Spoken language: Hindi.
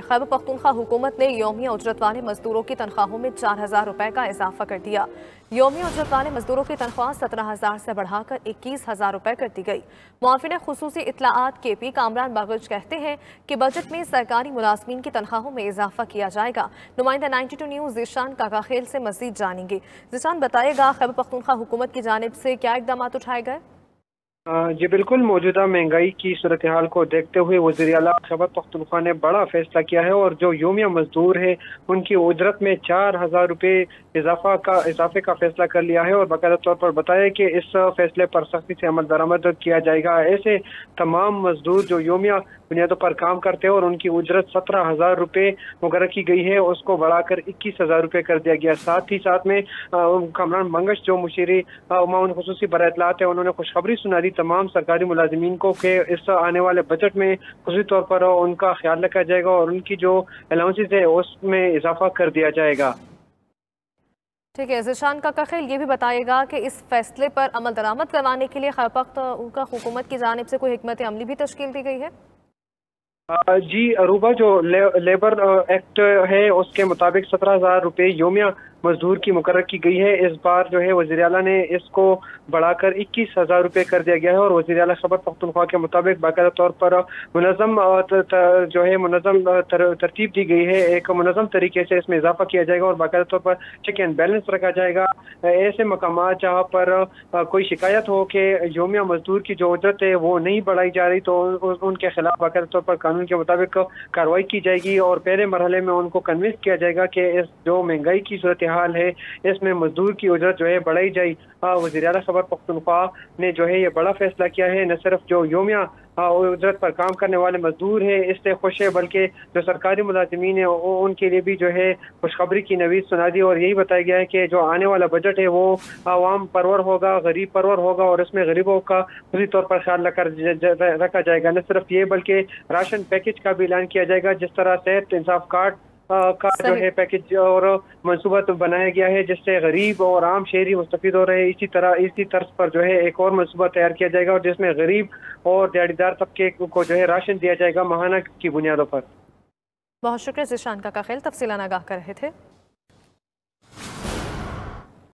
खैबर पख्तूनख्वा हुकूमत ने योमिया उजरत वाले मजदूरों की तनख्वाहों में चार हज़ार रुपए का इजाफा कर दिया। योमिया उजरत वाले मजदूरों की तनख्वाह सत्रह हज़ार से बढ़ाकर इक्कीस हज़ार रुपए कर दी गई। मुआफिन खसूसी इतलात के पी कामरान बागज कहते हैं कि बजट में सरकारी मुलाजमीन की तनख्वाहों में इजाफा किया जाएगा। नुमाइंदा ninety two news Zeeshan Kakakhel से मजीद जानेंगे। जीशान बताएगा खैबर पख्तूनख्वा हुकूमत की जानब से क्या इकदाम उठाए गए? जी, बिल्कुल मौजूदा महँगाई की सूरत हाल को देखते हुए वजी अला खबर पख्तनख्वा ने बड़ा फैसला किया है और जो योमिया मजदूर है, उनकी उजरत में चार हज़ार रुपये इजाफा का, इजाफे का फैसला कर लिया है और बाकायदा तौर पर बताया कि इस फैसले पर सख्ती से अमल दरामद किया जाएगा। ऐसे तमाम मजदूर जो योमिया बुनियादों पर काम करते हैं और उनकी उजरत सत्रह हज़ार रुपये मुकर की गई है, उसको बढ़ाकर इक्कीस हज़ार रुपये कर दिया गया साथ ही साथ में कमरान मंगश जो मुशीरी उमाउन खसूसी बर है, उन्होंने खुशखबरी सुना दी तमाम सरकारी मुलाजमीन को कि इस आने वाले बजट में खसूसी तौर पर उनका ख्याल रखा जाएगा और उनकी जो अलाउंसेज है उसमें इजाफा कर दिया जाएगा। ठीक है जिशान का खेल ये भी बताएगा कि इस फैसले पर अमल दरामद करवाने के लिए खैर का हुकूमत की जानब से कोई हमत अमली भी तश्कील दी गई है? जी अरूबा जो ले, लेबर एक्ट है उसके मुताबिक सत्रह हज़ार रुपये योमिया मजदूर की मुकर की गई है। इस बार जो है वजी अला ने इसको बढ़ाकर इक्कीस हज़ार रुपये कर दिया गया है और वजी अला खबर पख्तनख्वा के मुताबिक बाकायदा तौर पर मुनज़म जो है मुनज़म तरतीब दी गई है। एक मुनज़म तरीके से इसमें इजाफा किया जाएगा और बाकायदा तौर पर चेक एंड बैलेंस रखा जाएगा। ऐसे मकाम जहाँ पर कोई शिकायत हो कि योमिया मजदूर की जो उजरत है वो नहीं बढ़ाई जा रही तो उनके खिलाफ बाकायदा तौर पर कानून के मुताबिक कार्रवाई की जाएगी और पहले मरहले में उनको कन्विंस किया जाएगा कि इस जो महँगाई की सूरत हाल है। इसमें मजदूर की उजरत जो है बढ़ाई जाए वजी अला खबर पख्तनख्वा ने जो है ये बड़ा फैसला किया है। न सिर्फ़ जो योमिया उजरत पर काम करने वाले मजदूर है, इससे खुश है, बल्कि जो सरकारी मुलाजमीन है उनके लिए भी जो है खुशखबरी की नवीद सुना दी और यही बताया गया है कि जो आने वाला बजट है, वो आवाम परवर होगा, गरीब परवर होगा और इसमें गरीबों का पूरी तौर पर ख्याल रखा रखा जाएगा। न सिर्फ़ ये, बल्कि राशन पैकेज का भी ऐलान किया जाएगा, जिस तरह सेहत इंसाफ कार्ड का जो है पैकेज और मनसूबा तो बनाया गया है जिससे गरीब और आम शहरी मुस्तफ़ हो रहे हैं। इसी तरह इसी तर्ज पर जो है एक और मनसूबा तैयार किया जाएगा और जिसमें गरीब और दिहाड़ीदार तबके को जो है राशन दिया जाएगा महाना की बुनियादों पर। बहुत शुक्रिया जिशान का खेल तफसी आगाह कर रहे थे।